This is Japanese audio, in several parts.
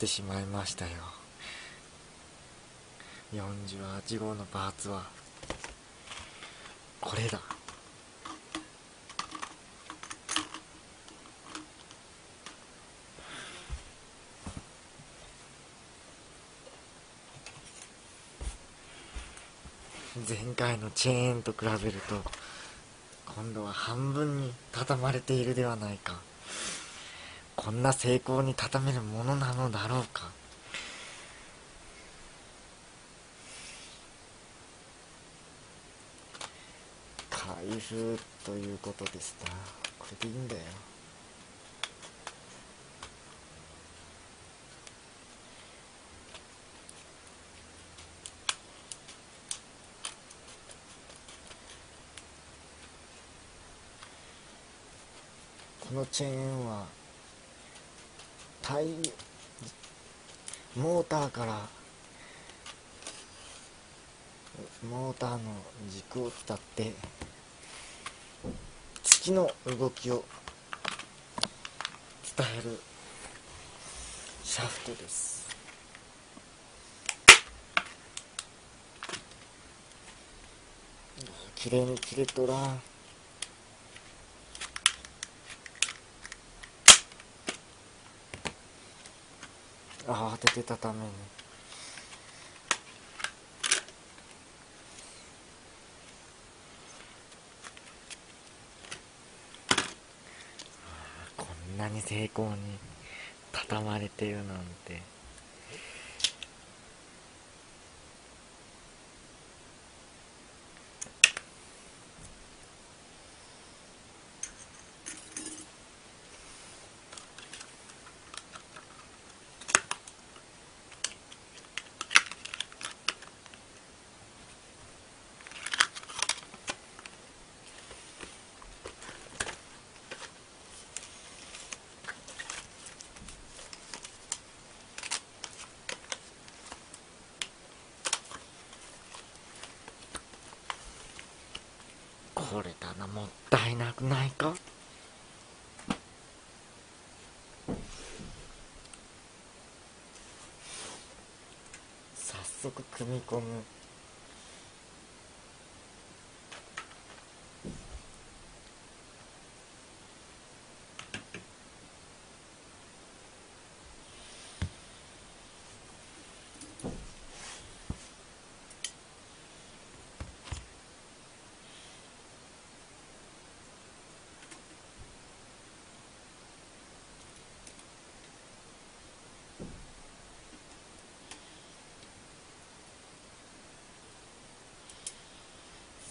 ってしまいましたよ。48号のパーツはこれだ。前回のチェーンと比べると今度は半分に畳まれているではないか。こんな成功に畳めるものなのだろうか。開封ということですな。これでいいんだよ。このチェーンはタイモーターからモーターの軸を伝って月の動きを伝えるシャフトです。綺麗に切れとらん。あ慌ててたために。こんなに成功に畳まれてるなんて。これだなもったいなくないか？早速組み込む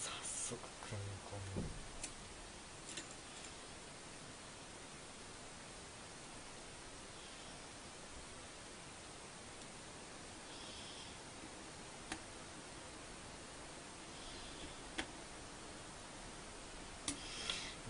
早速組み込む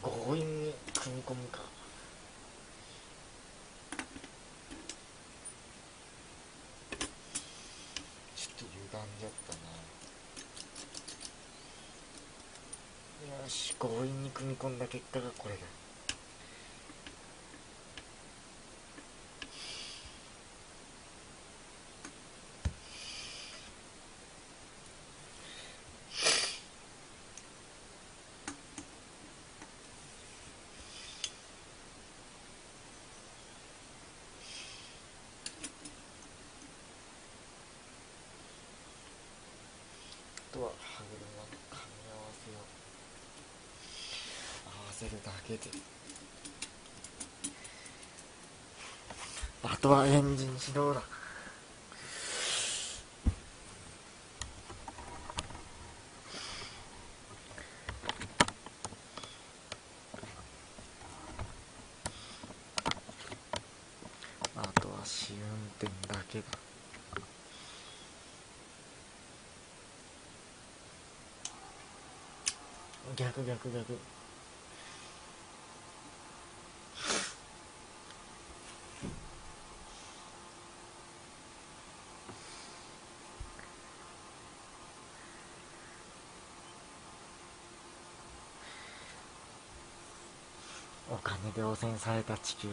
強引に組み込むかちょっと歪んじゃったなよし強引に組み込んだ結果がこれだあとは歯車の噛み合わせを合わせる。あとはエンジン始動だ。あとは試運転だけだ。逆逆逆。お金で汚染された地球。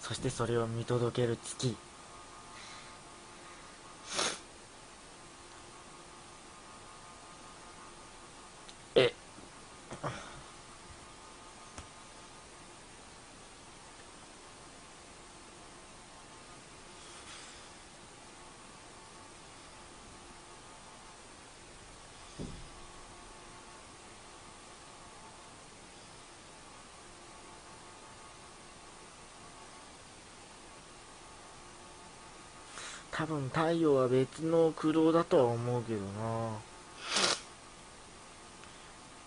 そしてそれを見届ける月。多分太陽は別の駆動だとは思うけどな。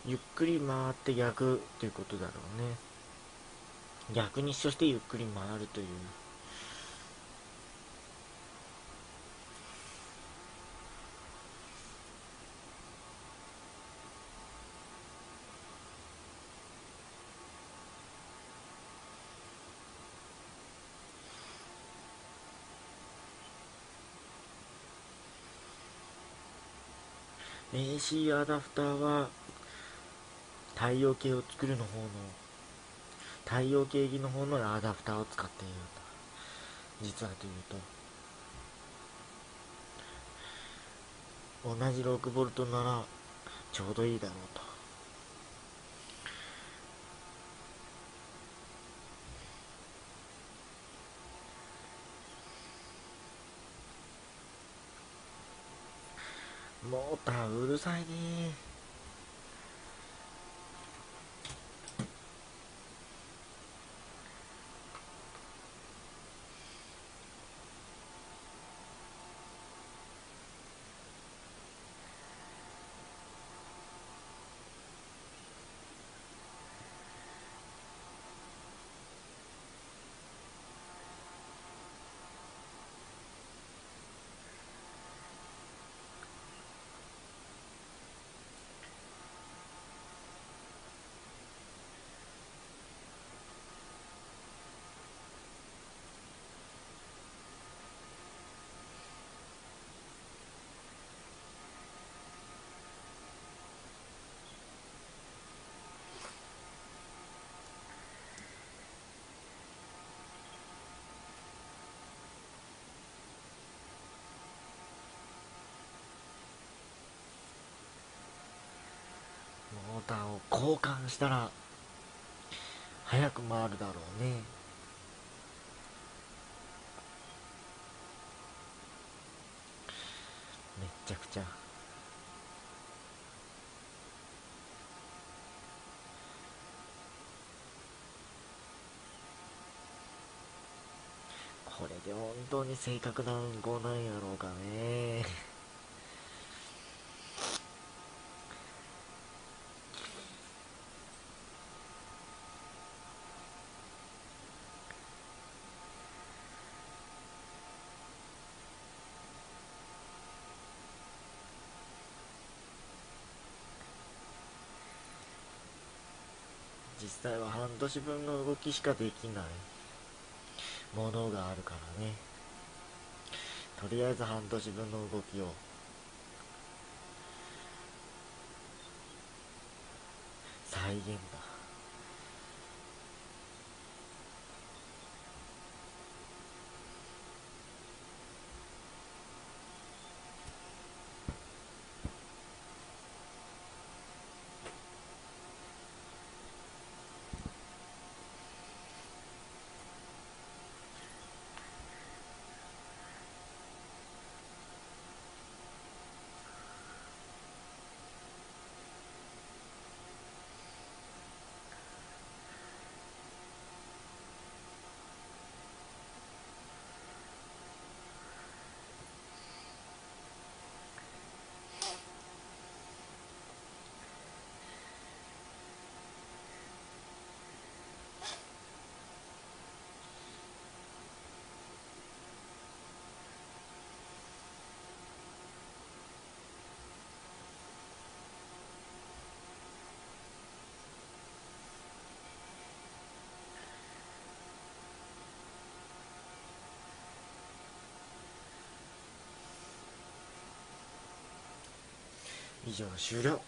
ゆっくり回って逆ということだろうね。逆にそしてゆっくり回るという。AC アダプターは太陽系を作るの方の太陽系儀の方のアダプターを使っていると。実はというと同じ 6V ならちょうどいいだろうと。モーターうるさいねモーターを交換したら早く回るだろうね。めっちゃくちゃ。これで本当に正確な運行なんやろうかね。実際は半年分の動きしかできない。ものがあるからね。とりあえず半年分の動きを。再現だ。以上終了。